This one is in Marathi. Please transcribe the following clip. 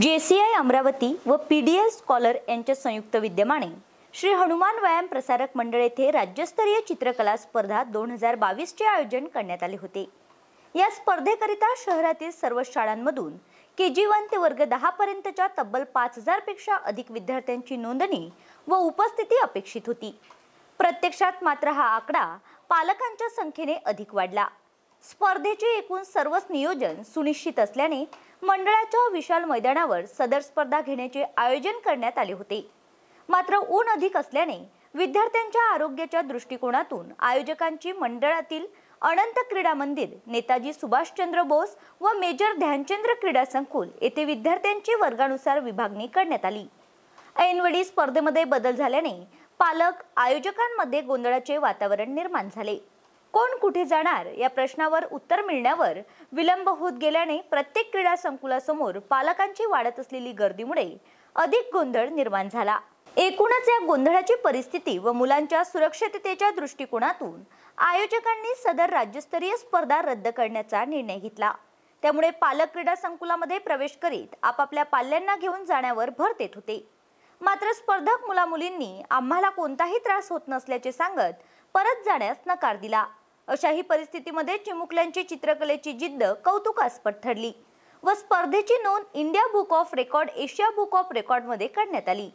जेसीआय अमरावती व पी डी एल स्कॉलर यांच्या संयुक्त विद्यमाने श्री हनुमान व्यायाम प्रसारक मंडळ येथे राज्यस्तरीय चित्रकला स्पर्धा दोन हजार बावीसचे आयोजन करण्यात आले होते. या स्पर्धेकरिता शहरातील सर्व शाळांमधून के जी वन ते वर्ग दहा पर्यंतच्या तब्बल पाच हजारपेक्षा अधिक विद्यार्थ्यांची नोंदणी व उपस्थिती अपेक्षित होती. प्रत्यक्षात मात्र हा आकडा पालकांच्या संख्येने अधिक वाढला. स्पर्धेचे एकूण सर्वच नियोजन सुनिश्चित असल्याने मंडळाच्या विशाल मैदानावर सदर स्पर्धा घेण्याचे आयोजन करण्यात आले होते. मात्र ऊन अधिक असल्याने विद्यार्थ्यांच्या आरोग्याच्या दृष्टिकोनातून आयोजकांची मंडळातील अनंत क्रीडा मंदिर नेताजी सुभाषचंद्र बोस व मेजर ध्यानचंद्र क्रीडा संकुल येथे विद्यार्थ्यांची वर्गानुसार विभागणी करण्यात आली. ऐनवेळी स्पर्धेमध्ये बदल झाल्याने पालक आयोजकांमध्ये गोंधळाचे वातावरण निर्माण झाले. कोण कुठे जाणार या प्रश्नावर उत्तर मिळण्यावर विलंब होत गेल्याने प्रत्येक क्रीडा संकुलासमोर पालकांची वाढत असलेली गर्दीमुळे अधिक गोंधळ निर्माण झाला. एकूणच या गोंधळाची परिस्थिती व मुलांच्या सुरक्षिततेच्या दृष्टिकोनातून आयोजकांनी सदर राज्यस्तरीय स्पर्धा रद्द करण्याचा निर्णय घेतला. त्यामुळे पालक क्रीडा संकुलामध्ये प्रवेश करीत आपापल्या पाल्यांना घेऊन जाण्यावर भर देत होते. मात्र स्पर्धक मुलामुलींनी आम्हाला कोणताही त्रास होत नसल्याचे सांगत परत जाण्यास नकार दिला. अशाही परिस्थितीमध्ये चिमुकल्यांची चित्रकलेची जिद्द कौतुकास्पद ठरली व स्पर्धेची नोंद India book of record Asia book of रेकॉर्डमध्ये करण्यात आली.